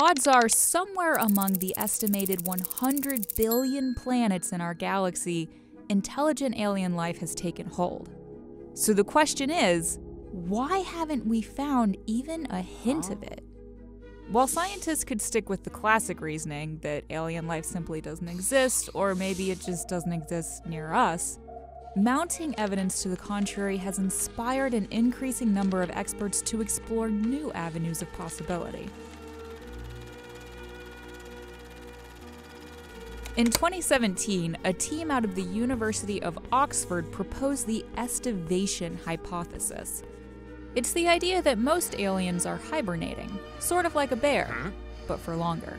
odds are somewhere among the estimated 100 billion planets in our galaxy, intelligent alien life has taken hold. So the question is why haven't we found even a hint of it? While scientists could stick with the classic reasoning that alien life simply doesn't exist, or maybe it just doesn't exist near us, mounting evidence to the contrary has inspired an increasing number of experts to explore new avenues of possibility. In 2017, a team out of the University of Oxford proposed the estivation hypothesis it's the idea that most aliens are hibernating, sort of like a bear, hmm? but for longer.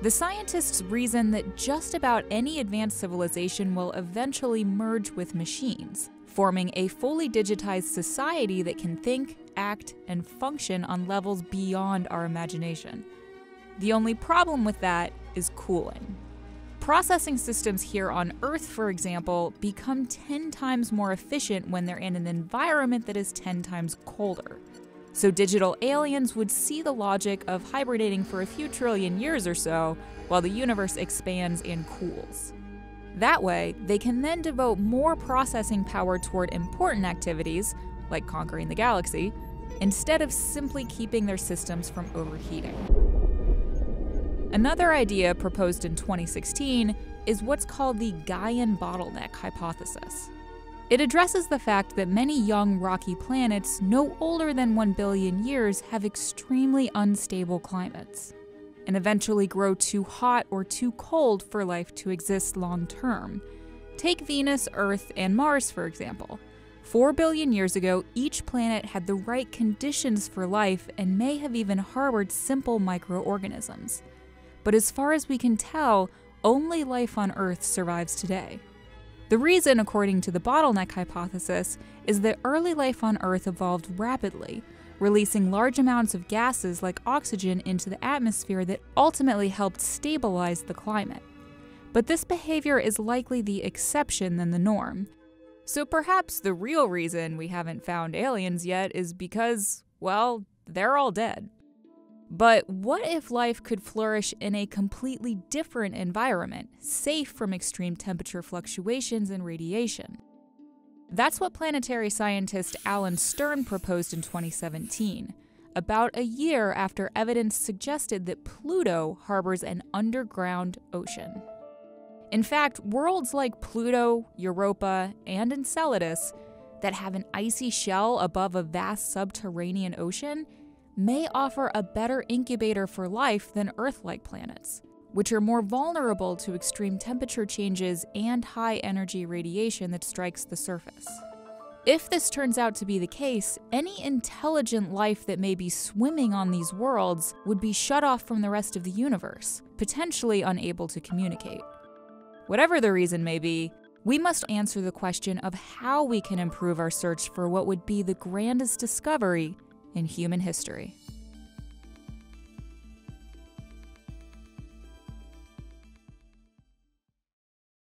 The scientists reason that just about any advanced civilization will eventually merge with machines, forming a fully digitized society that can think, act, and function on levels beyond our imagination. The only problem with that is cooling. Processing systems here on Earth, for example, become 10 times more efficient when they're in an environment that is 10 times colder. So, digital aliens would see the logic of hibernating for a few trillion years or so while the universe expands and cools. That way, they can then devote more processing power toward important activities, like conquering the galaxy, instead of simply keeping their systems from overheating. Another idea proposed in 2016 is what's called the Gaian bottleneck hypothesis. It addresses the fact that many young rocky planets, no older than 1 billion years, have extremely unstable climates and eventually grow too hot or too cold for life to exist long term. Take Venus, Earth, and Mars, for example. 4 billion years ago, each planet had the right conditions for life and may have even harbored simple microorganisms but as far as we can tell, only life on Earth survives today. The reason, according to the bottleneck hypothesis, is that early life on Earth evolved rapidly, releasing large amounts of gases like oxygen into the atmosphere that ultimately helped stabilize the climate. But this behavior is likely the exception than the norm. So perhaps the real reason we haven't found aliens yet is because, well, they're all dead. But what if life could flourish in a completely different environment, safe from extreme temperature fluctuations and radiation? That's what planetary scientist Alan Stern proposed in 2017, about a year after evidence suggested that Pluto harbors an underground ocean. In fact, worlds like Pluto, Europa, and Enceladus that have an icy shell above a vast subterranean ocean may offer a better incubator for life than Earth like planets, which are more vulnerable to extreme temperature changes and high energy radiation that strikes the surface. If this turns out to be the case, any intelligent life that may be swimming on these worlds would be shut off from the rest of the universe, potentially unable to communicate. Whatever the reason may be, we must answer the question of how we can improve our search for what would be the grandest discovery in human history.